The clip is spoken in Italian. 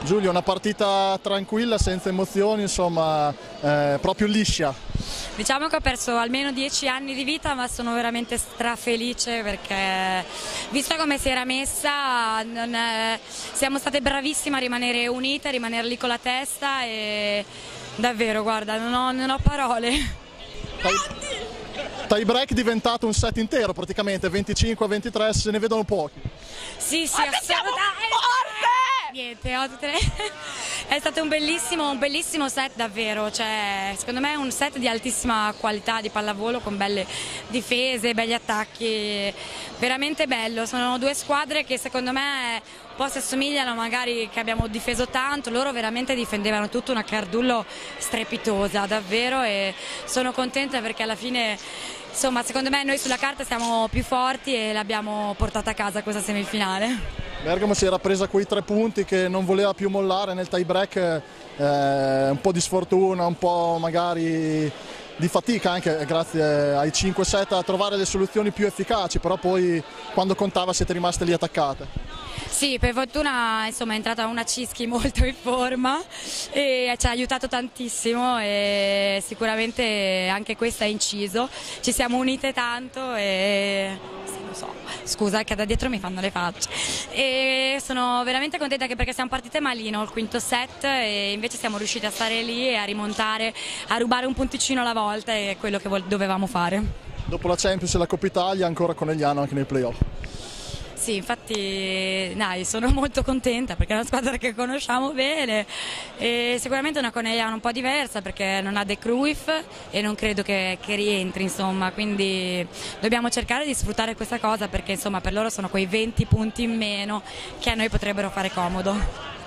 Giulio, una partita tranquilla, senza emozioni, insomma, eh, proprio liscia. Diciamo che ho perso almeno dieci anni di vita, ma sono veramente strafelice perché, visto come si era messa, è... siamo state bravissime a rimanere unite, a rimanere lì con la testa e davvero, guarda, non ho, non ho parole. Tie break è diventato un set intero praticamente, 25-23, se ne vedono pochi. Sì, sì, assolutamente niente, è stato un bellissimo, un bellissimo set davvero, cioè, secondo me è un set di altissima qualità di pallavolo con belle difese, belli attacchi, veramente bello, sono due squadre che secondo me po' si assomigliano magari che abbiamo difeso tanto, loro veramente difendevano tutto una Cardullo strepitosa davvero e sono contenta perché alla fine insomma secondo me noi sulla carta siamo più forti e l'abbiamo portata a casa questa semifinale. Bergamo si era presa quei tre punti che non voleva più mollare nel tie break, eh, un po' di sfortuna, un po' magari di fatica anche grazie ai 5 set a trovare le soluzioni più efficaci, però poi quando contava siete rimaste lì attaccate. Sì, per fortuna insomma, è entrata una Cischi molto in forma e ci ha aiutato tantissimo e sicuramente anche questo ha inciso. Ci siamo unite tanto e so, scusa che da dietro mi fanno le facce. E sono veramente contenta anche perché siamo partite malino il quinto set e invece siamo riusciti a stare lì e a rimontare, a rubare un punticino alla volta e è quello che dovevamo fare. Dopo la Champions e la Coppa Italia ancora Conegliano anche nei playoff. Sì, infatti dai, sono molto contenta perché è una squadra che conosciamo bene e sicuramente una Conegliano un po' diversa perché non ha De Cruyff e non credo che, che, rientri, insomma, quindi dobbiamo cercare di sfruttare questa cosa perché insomma, per loro sono quei 20 punti in meno che a noi potrebbero fare comodo.